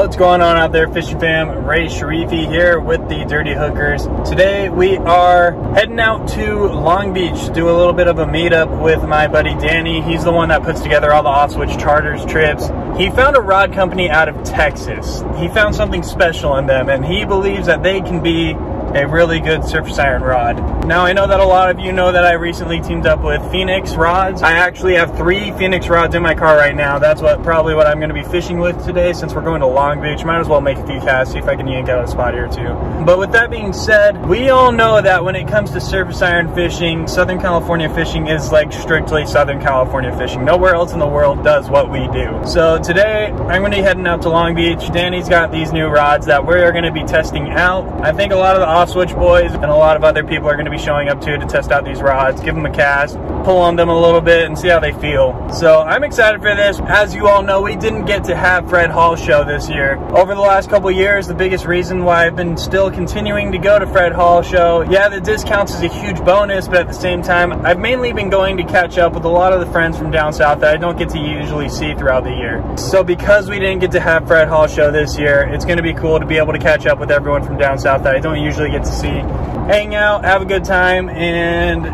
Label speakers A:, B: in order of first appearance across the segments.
A: What's going on out there, fishing fam? Ray Sharifi here with the Dirty Hookers. Today we are heading out to Long Beach to do a little bit of a meetup with my buddy Danny. He's the one that puts together all the Offswitch Charters trips. He found a rod company out of Texas. He found something special in them and he believes that they can be a really good surface iron rod. Now I know that a lot of you know that I recently teamed up with Phoenix rods. I actually have three Phoenix rods in my car right now. That's what probably what I'm gonna be fishing with today since we're going to Long Beach. Might as well make a few casts, see if I can yank out a spot here too. But with that being said, we all know that when it comes to surface iron fishing, Southern California fishing is like strictly Southern California fishing. Nowhere else in the world does what we do. So today I'm gonna be heading out to Long Beach. Danny's got these new rods that we're gonna be testing out. I think a lot of the Offswitch boys and a lot of other people are going to be showing up too to test out these rods, give them a cast, pull on them a little bit and see how they feel. So I'm excited for this. As you all know, we didn't get to have Fred Hall show this year. Over the last couple years, the biggest reason why I've been still continuing to go to Fred Hall show, yeah, the discounts is a huge bonus, but at the same time, I've mainly been going to catch up with a lot of the friends from down south that I don't get to usually see throughout the year. So because we didn't get to have Fred Hall show this year, it's going to be cool to be able to catch up with everyone from down south that I don't usually get to see hang out, have a good time, and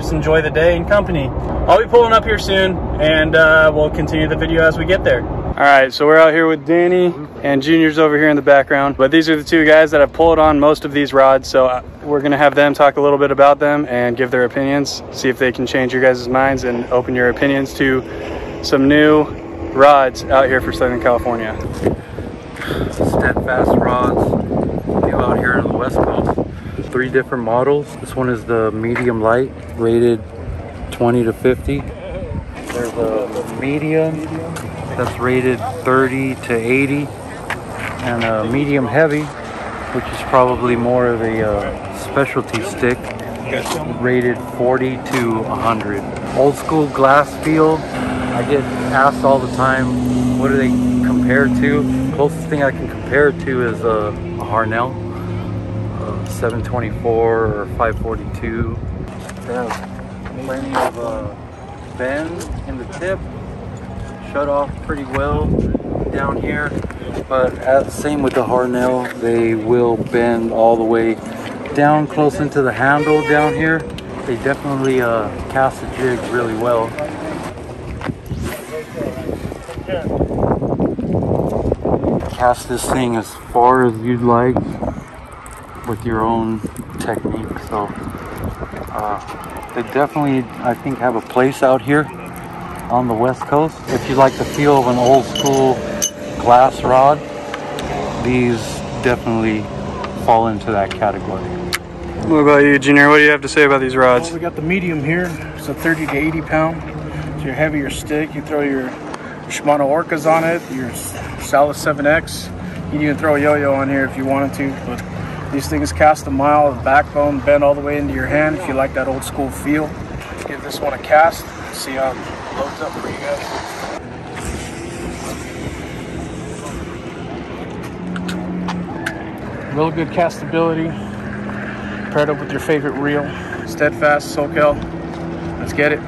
A: just enjoy the day in company. I'll be pulling up here soon, and uh, we'll continue the video as we get there. All right, so we're out here with Danny, and Junior's over here in the background. But these are the two guys that have pulled on most of these rods, so uh, we're gonna have them talk a little bit about them and give their opinions, see if they can change your guys' minds and open your opinions to some new rods out here for Southern California.
B: Steadfast rods, deal out here on the West Coast three different models. This one is the medium light, rated 20 to 50. There's a medium that's rated 30 to 80, and a medium heavy, which is probably more of a uh, specialty stick, rated 40 to 100. Old school glass feel. I get asked all the time, what do they compare to? Closest thing I can compare to is a, a Harnell. 724 or 542. They have plenty of uh, bend in the tip, shut off pretty well down here. But the same with the Harnell, they will bend all the way down close into the handle down here. They definitely uh, cast the jig really well. Cast this thing as far as you'd like with your own technique. So uh, they definitely, I think, have a place out here on the West Coast. If you like the feel of an old school glass rod, these definitely fall into that category.
A: What about you, Junior? What do you have to say about these rods?
C: Well, we got the medium here. It's a 30 to 80 pound. It's your heavier stick. You throw your Shimano Orcas on it, your Salas 7X. You can even throw a yo-yo on here if you wanted to, but these things cast a mile, the backbone bend all the way into your hand if you like that old school feel. Give this one a cast, see how it loads up for you guys. Real good castability, paired up with your favorite reel. Steadfast, SoCal, let's get it.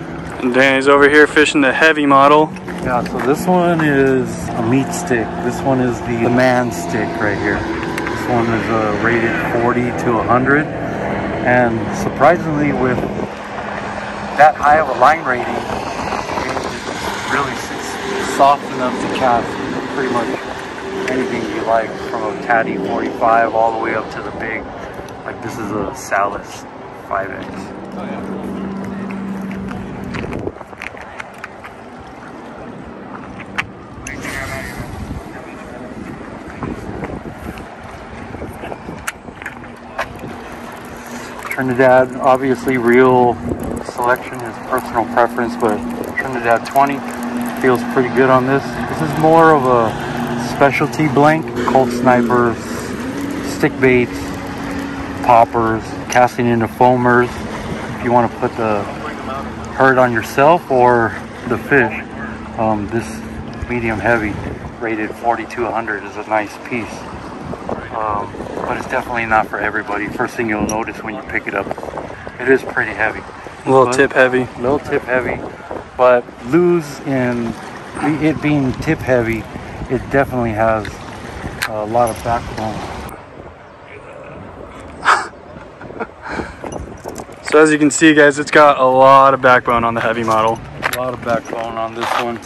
A: And Danny's over here fishing the heavy model.
B: Yeah, so this one is a meat stick. This one is the man stick right here one is uh, rated 40 to 100 and surprisingly with that high of a line rating really soft enough to cast pretty much anything you like from a Tady 45 all the way up to the big like this is a Salas 5X oh, yeah. Trinidad, obviously real selection is personal preference, but Trinidad 20 feels pretty good on this. This is more of a specialty blank, Colt snipers, stick baits, poppers, casting into foamers. If you want to put the herd on yourself or the fish, um, this medium heavy rated 40 to 100 is a nice piece. Um, but it's definitely not for everybody. First thing you'll notice when you pick it up, it is pretty heavy.
A: A little but, tip heavy.
B: A little tip heavy, but lose in it being tip heavy, it definitely has a lot of backbone.
A: So as you can see guys, it's got a lot of backbone on the heavy model.
B: A lot of backbone on this one.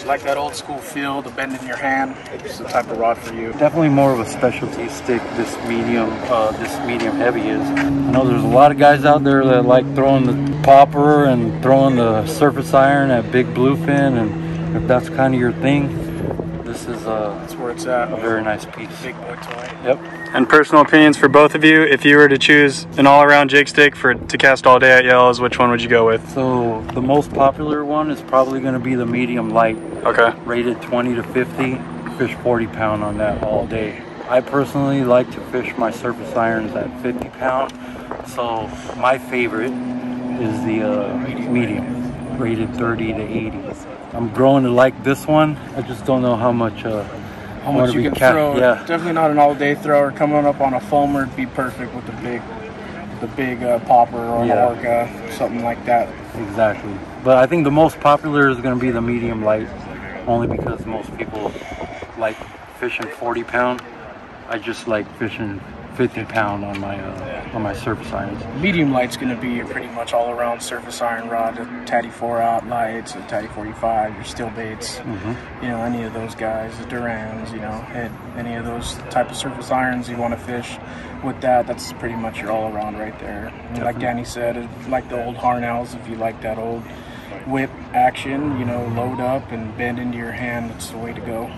C: Just like that old school feel, the bend in your hand. It's the type of rod for you.
B: Definitely more of a specialty stick. This medium, uh, this medium heavy is. I know there's a lot of guys out there that like throwing the popper and throwing the surface iron at big bluefin, and if that's kind of your thing, this is
C: That's where it's at.
B: a very nice piece.
C: Big boy toy.
B: Yep.
A: And personal opinions for both of you, if you were to choose an all-around jig stick for to cast all day at yellows, which one would you go with?
B: So the most popular one is probably going to be the medium light,
A: Okay.
B: rated 20 to 50. Fish 40 pound on that all day. I personally like to fish my surface irons at 50 pound. So my favorite is the uh, medium, rated 30 to 80. I'm growing to like this one. I just don't know how much. Uh,
C: How much you can
B: ca-
C: throw?
B: Yeah,
C: Definitely not an all-day thrower. Coming up on a foamer would be perfect with the big, the big uh, popper or
B: Yeah.
C: an orca, something like that.
B: exactly. But I think the most popular is going to be the medium light, only because most people like fishing 40 pound. I just like fishing 50 pound on my uh, on my surface irons.
C: Medium light's going to be your pretty much all-around surface iron rod. A Tady 4 out lights, a Tady 45, your steel baits.
B: Mm-hmm.
C: You know, any of those guys, the Durans. You know, any of those type of surface irons you want to fish with that. That's pretty much your all-around right there. And like Danny said, like the old Harnells, if you like that old whip action, you know, load up and bend into your hand. That's the way to go.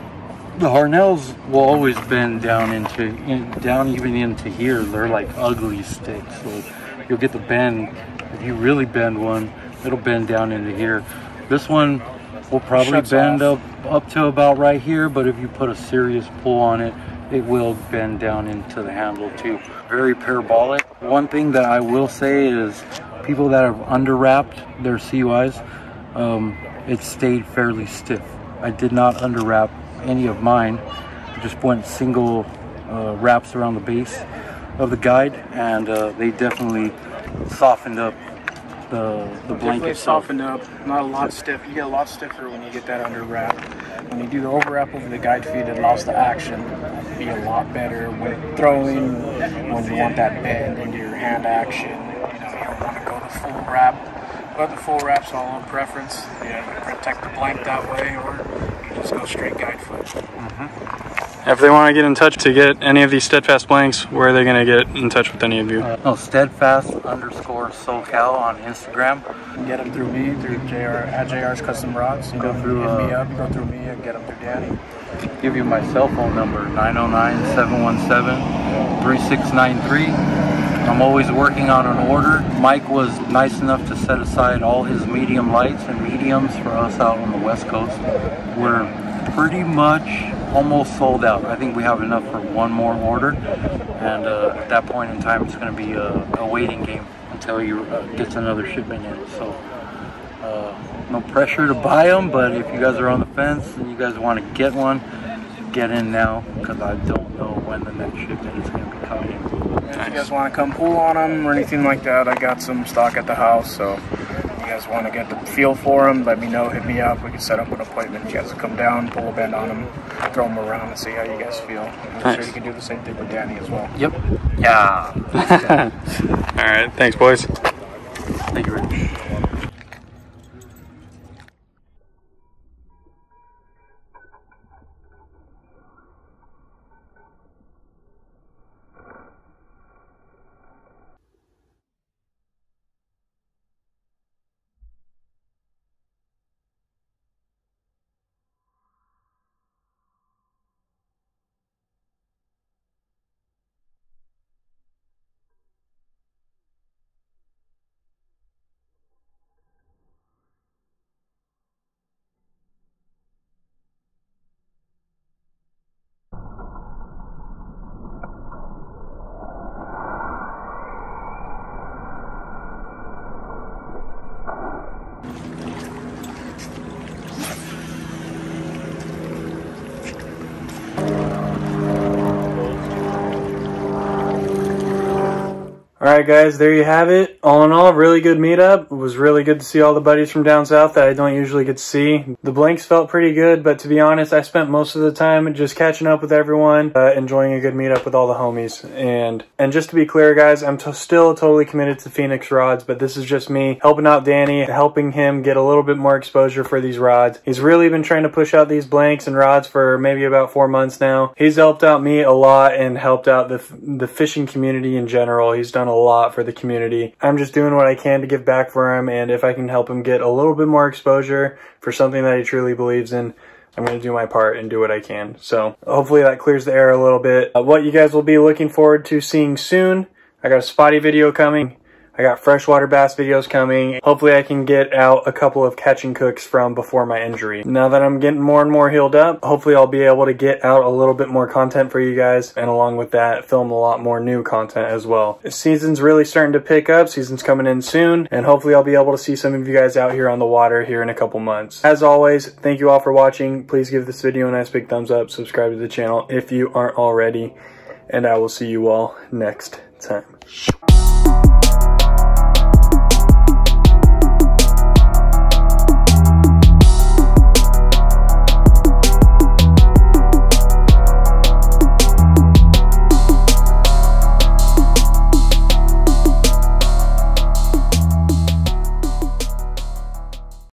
B: The Harnells will always bend down into in, down even into here. They're like ugly sticks, so you'll get the bend. If you really bend one, it'll bend down into here. This one will probably
C: Shuts
B: bend
C: off.
B: up up to about right here, but if you put a serious pull on it, it will bend down into the handle too. Very parabolic. One thing that I will say is people that have underwrapped their CUIs, um, it stayed fairly stiff. I did not underwrap any of mine. I just went single uh, wraps around the base of the guide, and uh, they definitely softened up the the blanket.
C: softened up. Not a lot stiff. You get a lot stiffer when you get that under wrap. When you do the over wrap over the guide feed, it allows the action to be a lot better when throwing. When you want that bend into your hand action, you know you don't want to go the full wrap. But the full wrap's all on preference. Yeah, you protect the blank that way, or you just go straight guide foot.
A: If they want to get in touch to get any of these steadfast blanks, where are they going to get in touch with any of you?
B: Uh, no, steadfast underscore SoCal on Instagram.
C: Get them through me, through JR at JR's Custom Rods. You
B: Go through,
C: hit me
B: uh,
C: up, go through me, and get them through Danny.
B: Give you my cell phone number 909-717-3693. I'm always working on an order. Mike was nice enough to set aside all his medium lights and mediums for us out on the West Coast. We're pretty much almost sold out. I think we have enough for one more order, and uh, at that point in time, it's going to be a, a waiting game until he uh, gets another shipment in. So, uh, no pressure to buy them, but if you guys are on the fence and you guys want to get one, get in now because I don't know when the next shipment is going to be coming.
C: If you guys want to come pull on them or anything like that, I got some stock at the house. So if you guys want to get the feel for them, let me know. Hit me up. We can set up an appointment. You guys will come down, pull a bend on them, throw them around, and see how you guys feel. I'm
A: Nice.
C: sure you can do the same thing with Danny as well.
B: Yep. Yeah.
A: All right, thanks, boys.
B: Thank you, Rich. Thank you.
A: All right, guys, there you have it. All in all, really good meetup. It was really good to see all the buddies from down south that I don't usually get to see. The blanks felt pretty good, but to be honest, I spent most of the time just catching up with everyone, uh, enjoying a good meetup with all the homies. And and just to be clear, guys, I'm still totally committed to Phoenix rods, but this is just me helping out Danny, helping him get a little bit more exposure for these rods. He's really been trying to push out these blanks and rods for maybe about four months now. He's helped out me a lot and helped out the the fishing community in general. He's done a lot for the community. I'm just doing what I can to give back for him, and if I can help him get a little bit more exposure for something that he truly believes in, I'm going to do my part and do what I can. So hopefully that clears the air a little bit. Uh, what you guys will be looking forward to seeing soon, I got a spotty video coming. I got freshwater bass videos coming. Hopefully I can get out a couple of catching cooks from before my injury. Now that I'm getting more and more healed up, hopefully I'll be able to get out a little bit more content for you guys. And along with that, film a lot more new content as well. Season's really starting to pick up. Season's coming in soon. And hopefully I'll be able to see some of you guys out here on the water here in a couple months. As always, thank you all for watching. Please give this video a nice big thumbs up. Subscribe to the channel if you aren't already. And I will see you all next time.